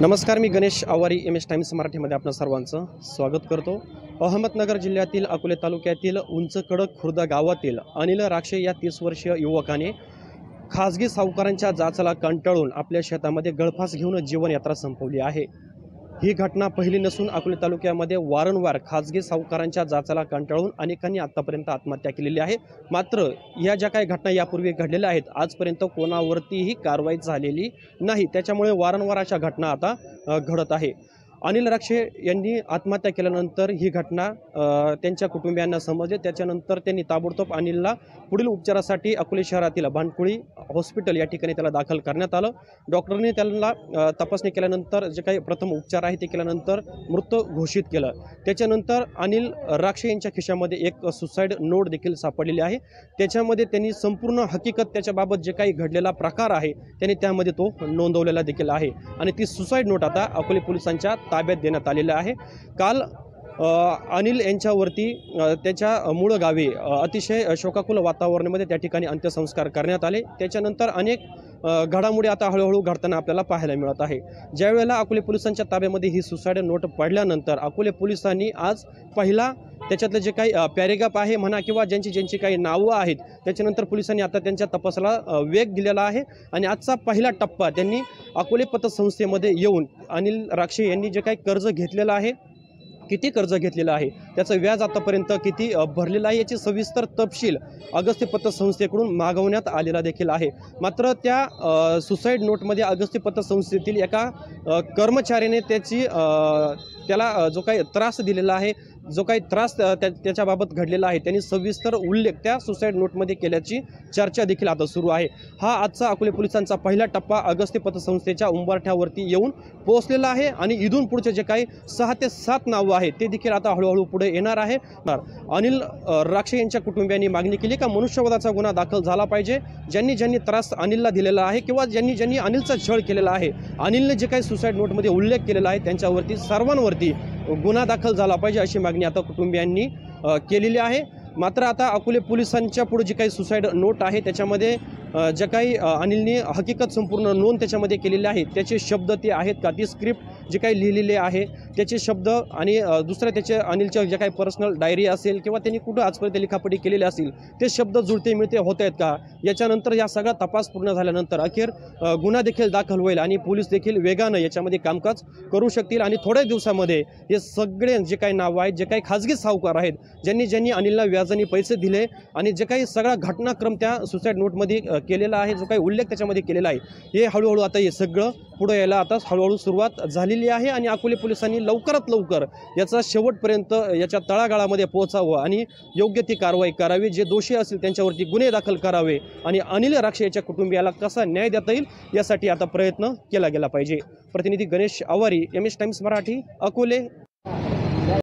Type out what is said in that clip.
नमस्कार मी Ganesh Awari M S Times मराठीमध्ये आपलं सर्वांचं स्वागत करतो. अहमदनगर जिल्ह्यातील अकोले तालुक्यातील उंच कडक खुर्द गावातील अनिल राक्षे या तीस वर्षीय युवकाने खाजगी सावकारांच्या जाचाला कंटाळून आपल्या शेतामध्ये गळफास घेऊन जीवनयात्रा संपवली आहे. ही घटना पहिली नसून अकोले तालुक्यामध्ये वारंवार खाजगी सावकारांच्या जाचाला कंटाळून अनेकांनी आतापर्यंत आत्महत्या केलेली आहे. मात्र या ज्या काही घटना यापूर्वी घडलेल्या आहेत आजपर्यंत कोणावरतीही कारवाई झालेली नाही. त्याच्यामुळे वारंवार अशा घटना आता घडत आहे. अनिल राक्षे यांनी आत्महत्या केल्यानंतर ही घटना त्यांच्या कुटुंबियांना समजले. त्याच्यानंतर त्यांनी ताबडतोब अनिलला पुढील उपचारासाठी अकोले शहरातील भांडकुळी हॉस्पिटल या ठिकाणी त्याला दाखल करण्यात आलं. डॉक्टरने त्यांना तपासणी केल्यानंतर जे काही प्रथम उपचार आहे ते केल्यानंतर मृत घोषित केलं. त्याच्यानंतर अनिल राक्षे यांच्या खिशामध्ये एक सुसाईड नोट देखील सापडलेली आहे. त्याच्यामध्ये त्यांनी संपूर्ण हकीकत त्याच्याबाबत जे काही घडलेला प्रकार आहे त्यांनी त्यामध्ये तो नोंदवलेला देखील आहे. आणि ती सुसाईड नोट आता अकोले पोलिसांच्या ताब्यात देण्यात आलेलं आहे. काल अनिल यांच्यावरती त्याच्या मूळ गावी अतिशय शोकाकुल वातावरणामध्ये त्या ठिकाणी अंत्यसंस्कार करण्यात आले. त्याच्यानंतर अनेक घडामोडी आता हळूहळू घडताना आपल्याला पाहायला मिळत आहे. ज्यावेळेला अकोले पोलिसांच्या ताब्यामध्ये ही सुसाईड नोट पडल्यानंतर अकोले पोलिसांनी आज पहिला त्याच्यातलं जे काही पॅरेग्राफ आहे म्हणा किंवा ज्यांची ज्यांची काही नावं आहेत त्याच्यानंतर पोलिसांनी आता त्यांच्या तपासाला वेग दिलेला आहे. आणि आजचा पहिला टप्पा त्यांनी अकोले पतसंस्थेमध्ये येऊन अनिल राक्षे यांनी जे काही कर्ज घेतलेलं आहे किती कर्ज घेतलेलं आहे त्याचं व्याज आतापर्यंत किती भरलेलं आहे याची सविस्तर तपशील अगस्ती पतसंस्थेकडून मागवण्यात आलेला देखील आहे. मात्र त्या सुसाईड नोटमध्ये अगस्ती पतसंस्थेतील एका कर्मचाऱ्याने त्याची त्याला जो काही त्रास दिलेला आहे जो काही त्रास त्या त्याच्याबाबत घडलेला आहे त्यांनी सविस्तर उल्लेख त्या सुसाईड नोटमध्ये केल्याची चर्चा देखील आता सुरू आहे. हा आजचा अकोले पोलिसांचा पहिला टप्पा अगस्ती पतसंस्थेच्या उंबरठ्यावरती येऊन पोहोचलेला आहे आणि इथून पुढचे जे काही सहा ते सात नावं आहेत ते देखील आता हळूहळू पुढे येणार आहे. अनिल राक्षे यांच्या कुटुंबियांनी मागणी केली का मनुष्यवधाचा गुन्हा दाखल झाला पाहिजे? ज्यांनी ज्यांनी त्रास अनिलला दिलेला आहे किंवा ज्यांनी ज्यांनी अनिलचा छळ केलेला आहे? अनिलने जे काही सुसाईड नोटमध्ये उल्लेख केलेला आहे त्यांच्यावरती सर्वांवरती गुन्हा दाखल झाला पाहिजे अशी मागणी आता कुटुंबियांनी केलेली आहे. मात्र आता अकोले पोलिसांच्या पुढे जी काही सुसाईड नोट आहे त्याच्यामध्ये ज्या काही अनिलने हकीकत संपूर्ण नोंद त्याच्यामध्ये केलेले आहे त्याचे शब्द ते आहेत का? ती स्क्रिप्ट जे काही लिहिलेले आहे त्याचे शब्द आणि दुसऱ्या त्याचे अनिलच्या जे काही पर्सनल डायरी असेल किंवा त्यांनी कुठं आजपर्यंत लिखापटी केलेली असेल ते शब्द जुळते मिळते होत आहेत का? याच्यानंतर या सगळा तपास पूर्ण झाल्यानंतर अखेर गुन्हा देखील दाखल होईल आणि पोलीस देखील वेगानं याच्यामध्ये कामकाज करू शकतील आणि थोड्या दिवसामध्ये हे सगळे जे काही नावं आहेत जे काही खाजगी सावकार आहेत ज्यांनी ज्यांनी अनिलला व्याजाने पैसे दिले आणि जे काही सगळा घटनाक्रम त्या सुसाईड नोटमध्ये केलेला आहे जो काही उल्लेख त्याच्यामध्ये केलेला आहे. हे हळूहळू आता हे सगळं पुढं यायला आता हळूहळू सुरुवात झालेली आहे आणि अकोले पोलिसांनी लवकरात लवकर याचा शेवटपर्यंत याच्या तळागाळामध्ये पोहोचावं आणि योग्य ती कारवाई करावी. जे दोषी असतील त्यांच्यावरती गुन्हे दाखल करावे आणि अनिल राक्षे याच्या कुटुंबियाला कसा न्याय देता येईल यासाठी आता प्रयत्न केला गेला पाहिजे. प्रतिनिधी Ganesh Awari M S Times Marathi Akole.